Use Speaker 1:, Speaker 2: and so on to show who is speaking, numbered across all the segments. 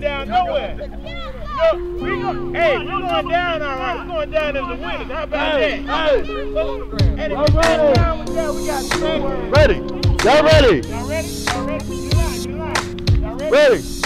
Speaker 1: down nowhere. No, we go, hey, we're going down all right. We're going down as the winners. How about
Speaker 2: Hey,
Speaker 1: that?
Speaker 2: hey.
Speaker 1: And if
Speaker 2: All
Speaker 1: we
Speaker 2: right.
Speaker 1: down with that, we got three words.
Speaker 2: Ready. Y'all ready?
Speaker 1: Y'all ready? Y'all ready? Get in line, get in line. Y'all ready?
Speaker 2: Ready.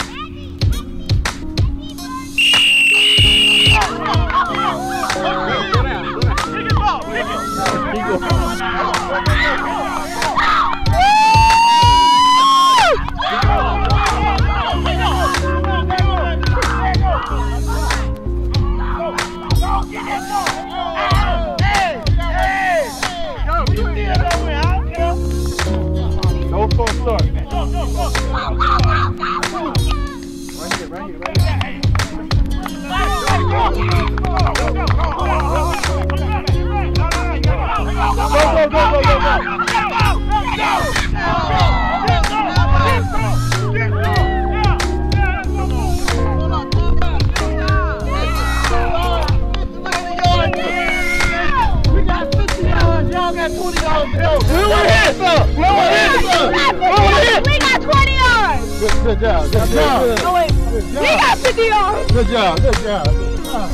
Speaker 1: 20 dollars.
Speaker 2: Blow my hands up. Blow my hands up. Blow my hands.
Speaker 3: We got 20 yards.
Speaker 2: Good, good job. Good job.
Speaker 3: Oh, wait. We got 50 yards.
Speaker 2: Good job. Good job. Good job.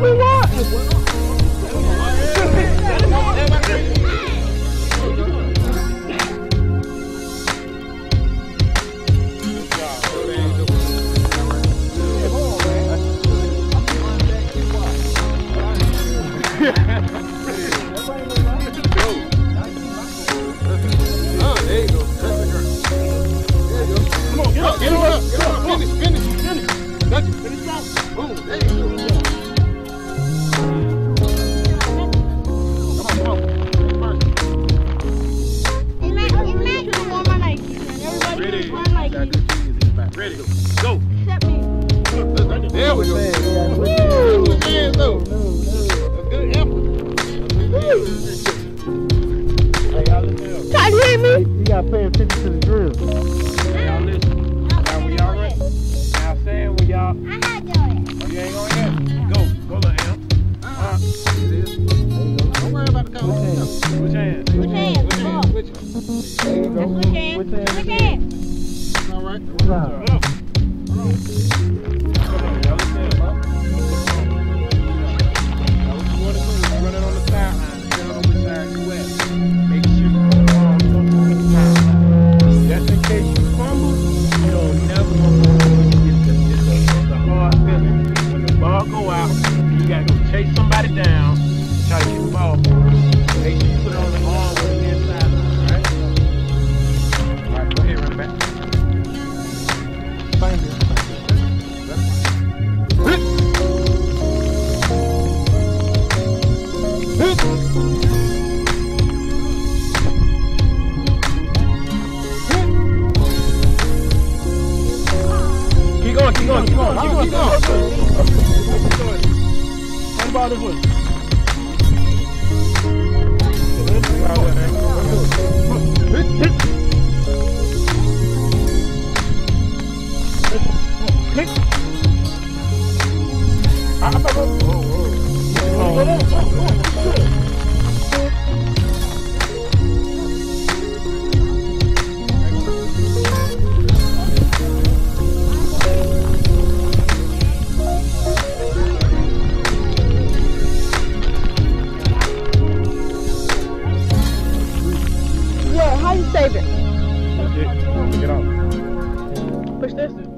Speaker 2: We won.
Speaker 1: Ready.
Speaker 3: on Nike.
Speaker 1: Ready, go. There we go. Woo! Put your hands up. That's good effort.
Speaker 3: Can you hear me?
Speaker 2: You gotta pay attention to the drill.
Speaker 1: Y'all listen. Now we all ready? Now Sam, we y'all.
Speaker 3: I had to do
Speaker 1: Oh, you ain't going yet? Go, go, little Am. Uh, it is. Don't worry about the color. Which hand?
Speaker 3: it.
Speaker 2: Go.
Speaker 3: Which hand?
Speaker 2: Which
Speaker 3: Which
Speaker 2: hand?
Speaker 3: hand?
Speaker 1: All right.
Speaker 2: Good job.
Speaker 1: Go. Come on, y'all listen up. Now what you wanna do is run it on the sideline, depending on which side you at. Make sure the ball on the sideline. Just in case you fumble, you don't never know go out, you gotta go chase somebody down, try to get the ball. Keep going, keep going, keep going, keep going, keep going. Turn the ball this
Speaker 3: save it? Push this.